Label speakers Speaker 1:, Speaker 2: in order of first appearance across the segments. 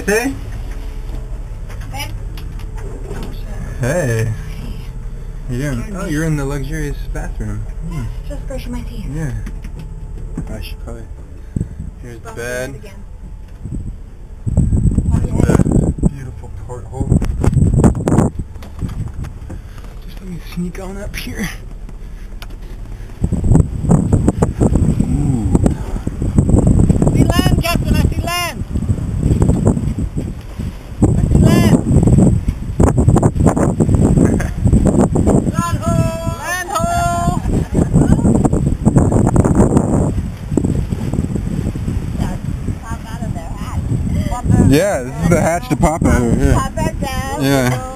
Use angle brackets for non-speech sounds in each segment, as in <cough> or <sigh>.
Speaker 1: say? Hey. You doing? Oh, you're in the luxurious bathroom. Hmm.
Speaker 2: Just brushing my teeth.
Speaker 1: Yeah. I should probably. Here's the bed.
Speaker 2: it again.
Speaker 1: There's
Speaker 2: Pop your head.
Speaker 1: the beautiful porthole. Just let me sneak on up here. Ooh.
Speaker 3: I see land, Captain, I see land! I see land! Land ho! Land ho!
Speaker 2: Pop out of their hat.
Speaker 1: Yeah, this is the hatch to pop out here.
Speaker 2: Pop down.
Speaker 1: Yeah.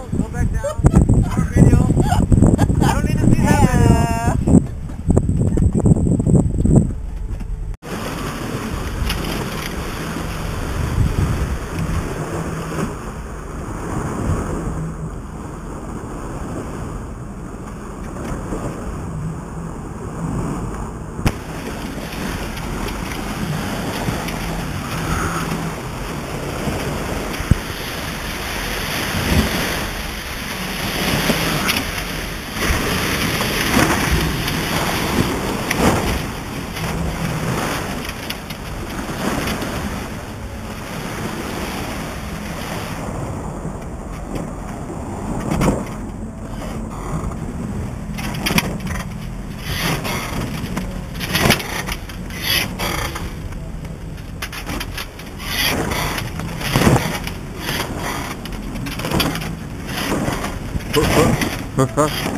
Speaker 1: Ha <laughs> ha.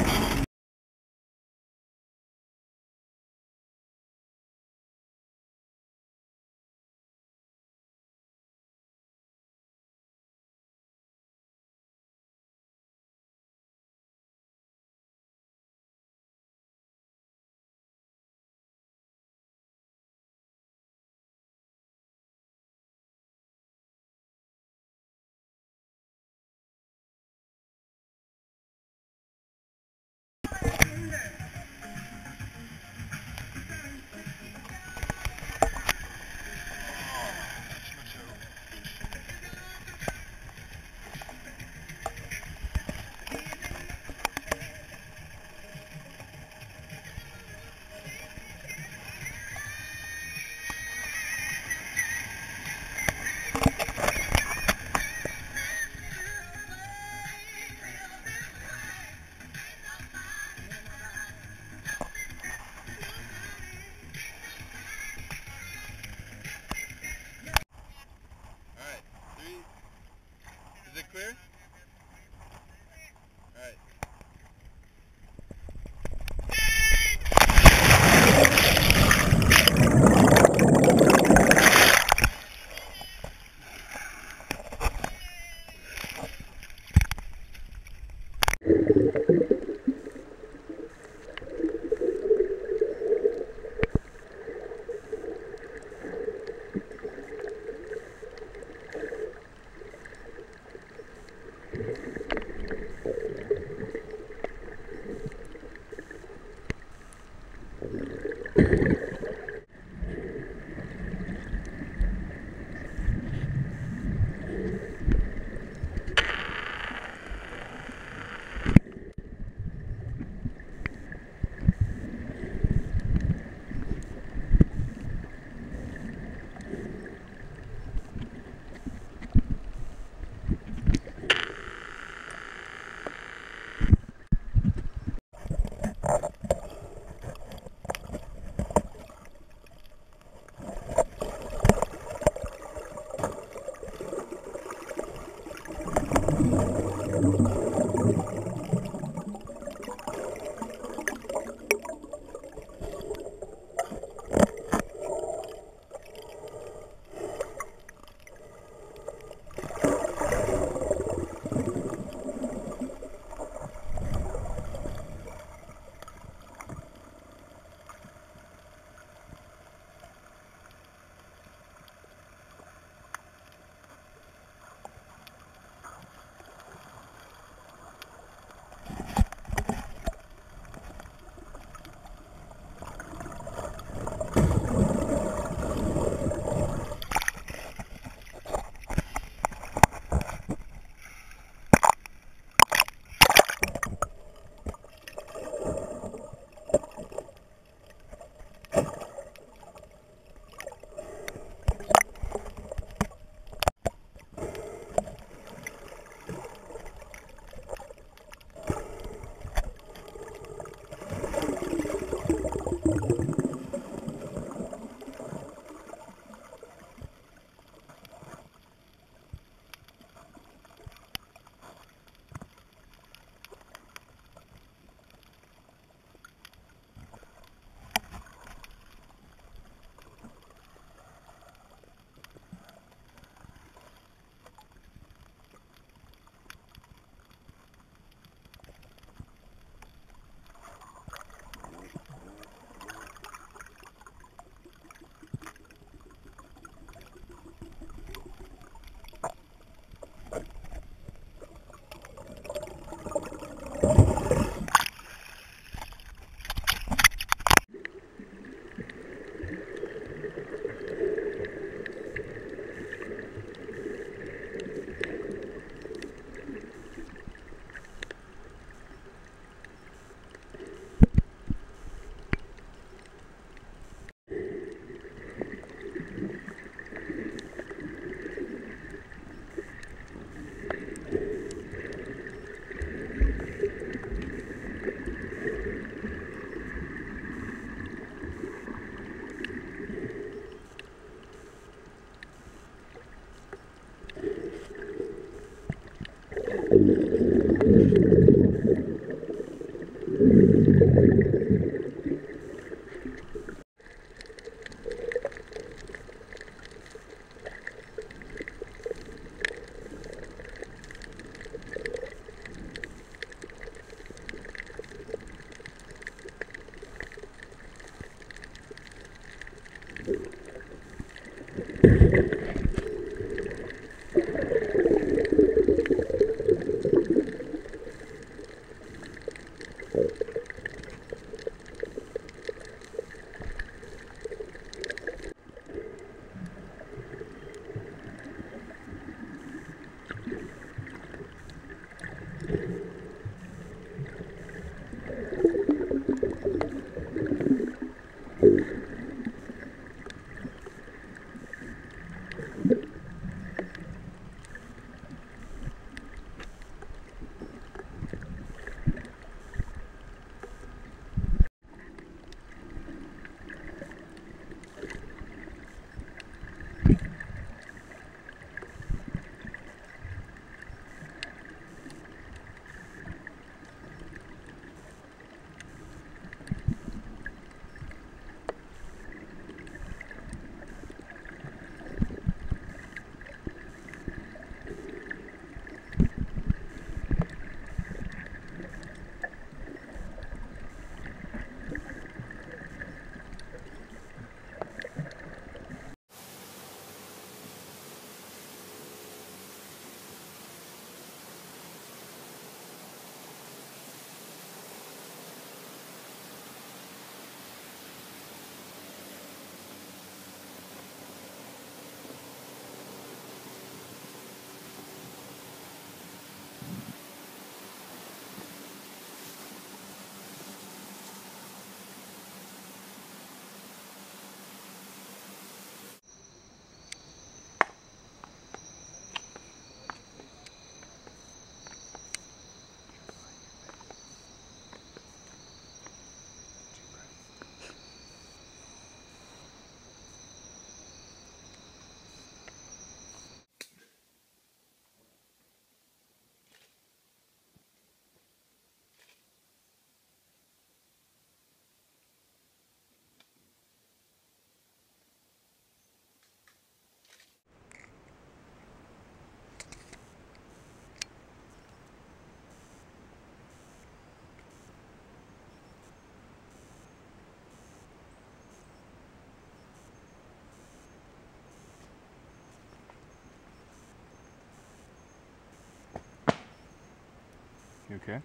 Speaker 4: You okay?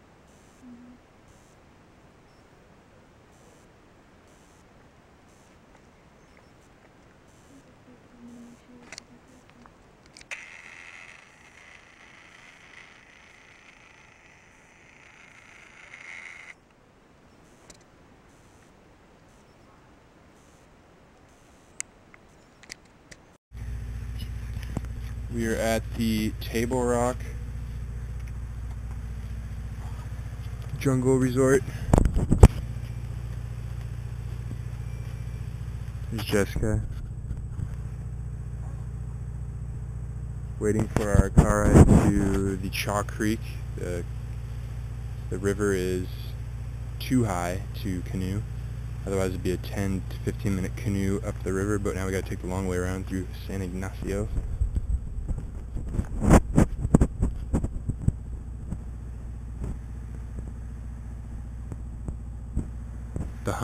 Speaker 4: We are at the Table Rock Jungle Resort. There's Jessica. Waiting for our car ride to the Chaa Creek. The, the river is too high to canoe. Otherwise it'd be a 10 to 15 minute canoe up the river, but now we gotta take the long way around through San Ignacio.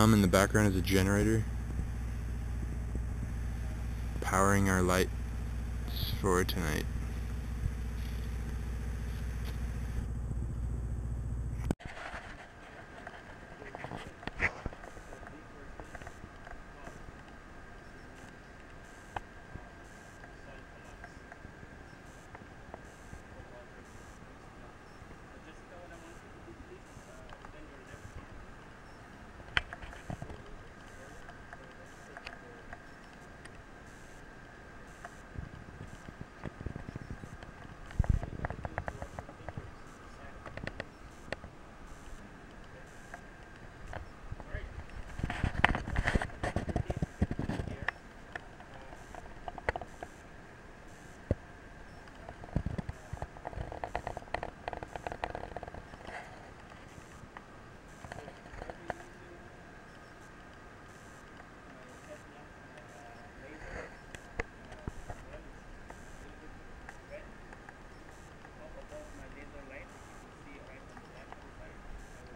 Speaker 4: Hum in the background is a generator powering our lights for tonight.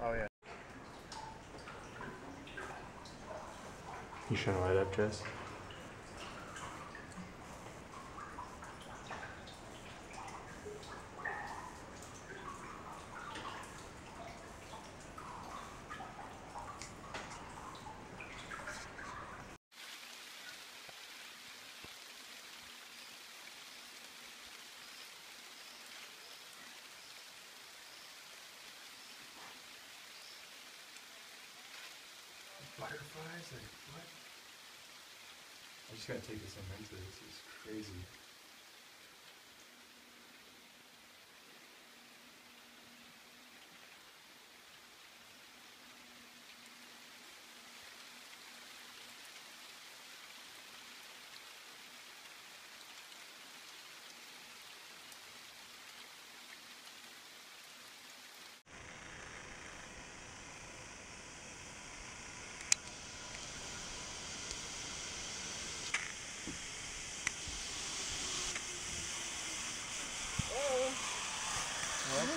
Speaker 5: Oh yeah.
Speaker 4: You to light up, Jess?
Speaker 6: flies, like what? I just gotta take this in mentally. This is crazy.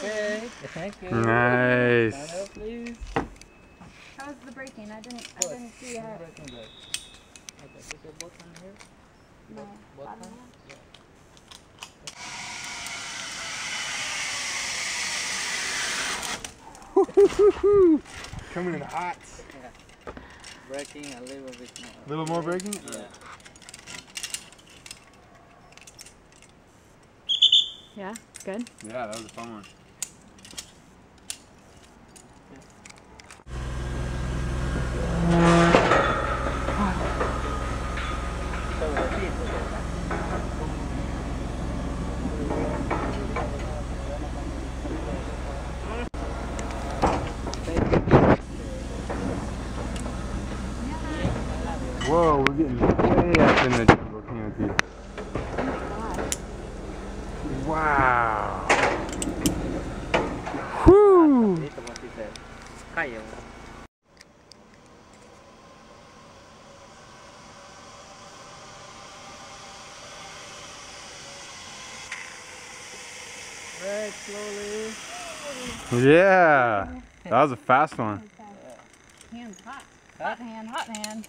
Speaker 7: Okay, thank you.
Speaker 8: Nice.
Speaker 7: Stand up, please.
Speaker 9: How's the braking? I didn't. I
Speaker 7: Good.
Speaker 9: didn't see it.
Speaker 7: Braking good. Okay, put your both hand here.
Speaker 9: No.
Speaker 7: Both
Speaker 9: bottom
Speaker 7: hands? Yeah. <laughs>
Speaker 6: Coming in hot.
Speaker 7: Yeah. Braking a little bit more.
Speaker 6: A little more
Speaker 7: okay?
Speaker 6: braking?
Speaker 7: Yeah.
Speaker 9: Yeah. Good.
Speaker 6: Yeah, that was a fun one.
Speaker 8: Whoa, we're getting way up in the jungle canopy. Wow. Whew.
Speaker 7: Right, slowly.
Speaker 8: Yeah. That was a fast one.
Speaker 9: Hands. Hot?
Speaker 7: Hot
Speaker 9: hand. Hot hand.